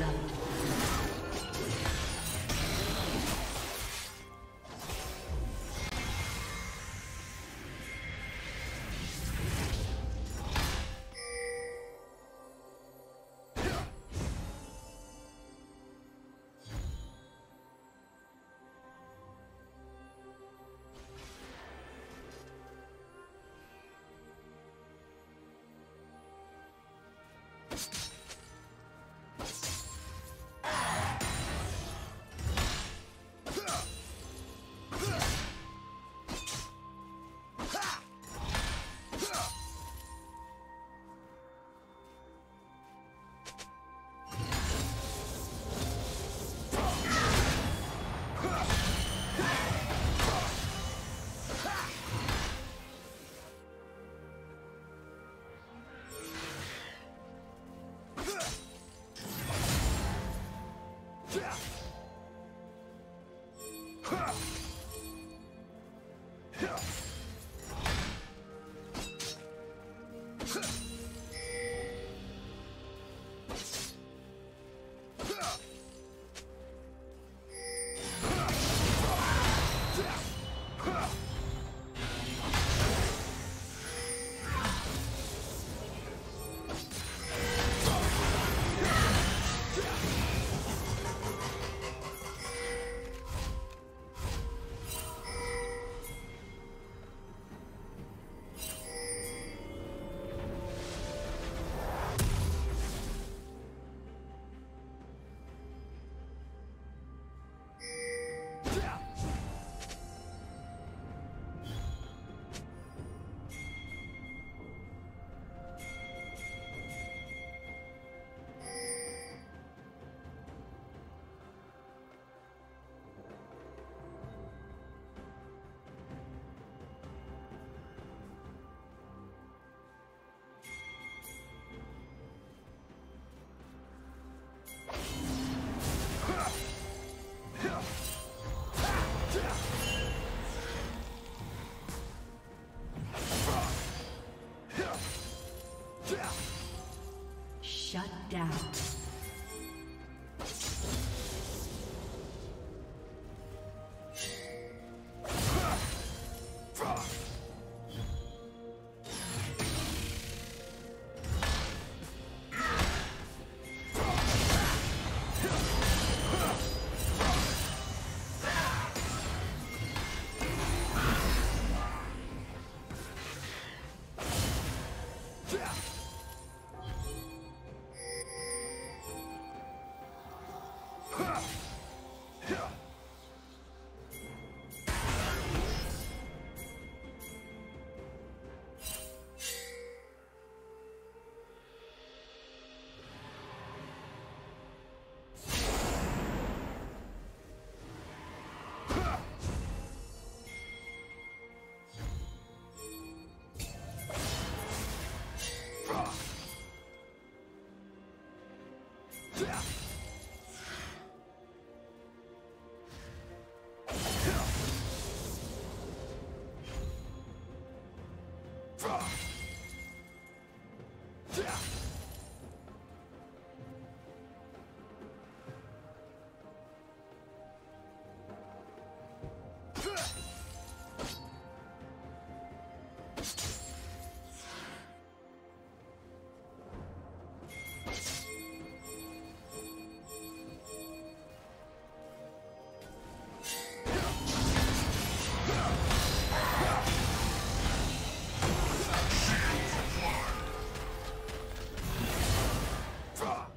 down. Alpha.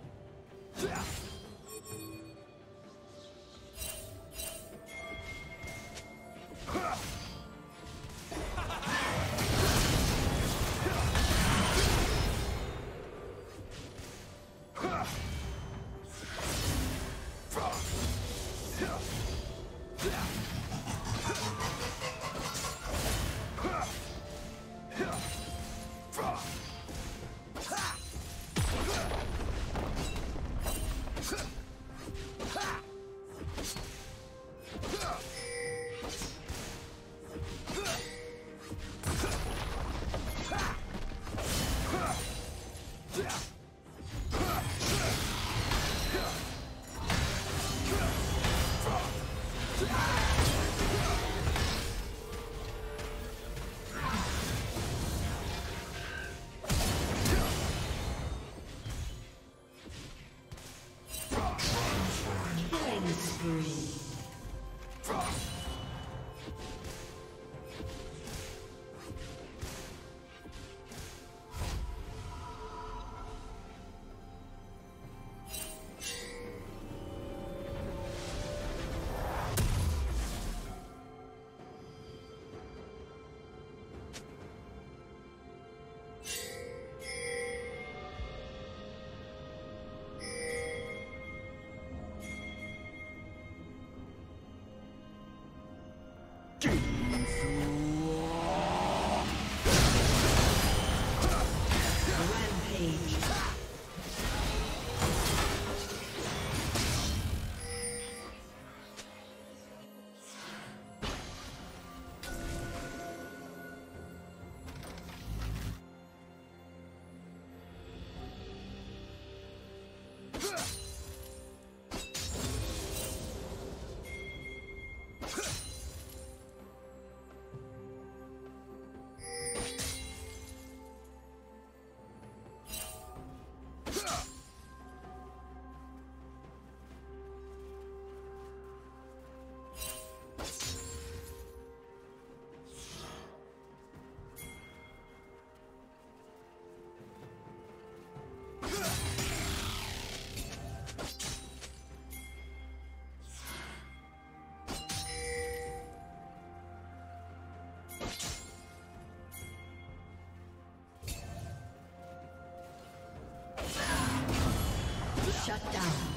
down.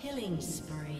Killing spree.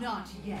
Not yet.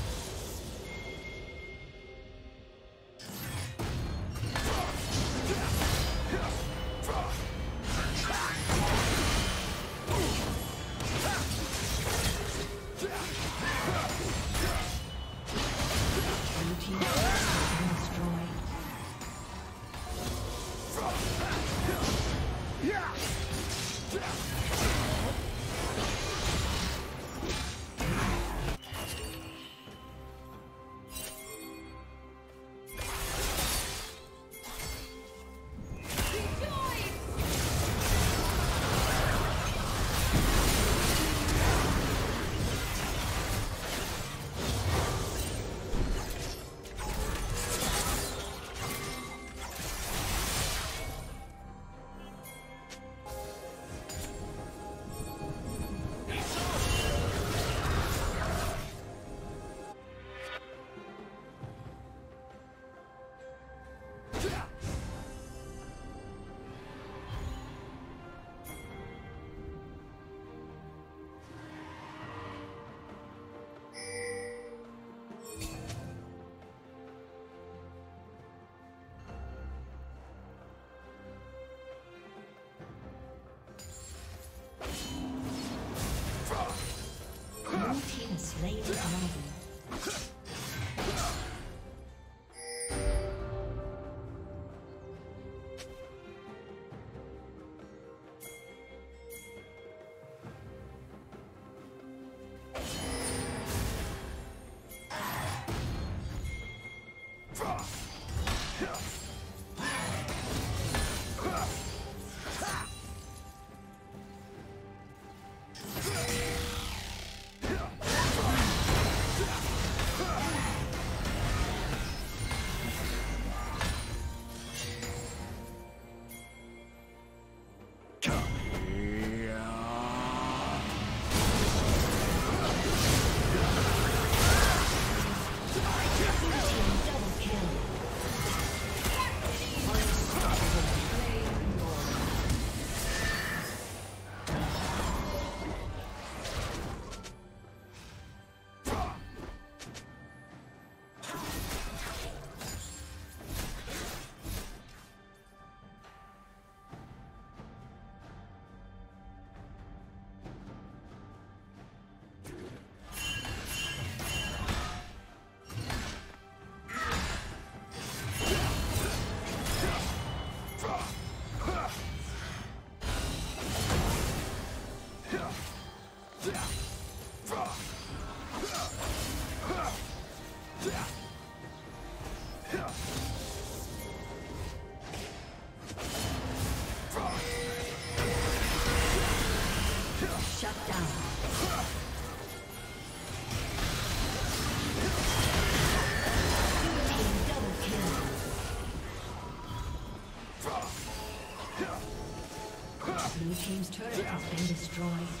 Been destroyed.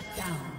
Shut down.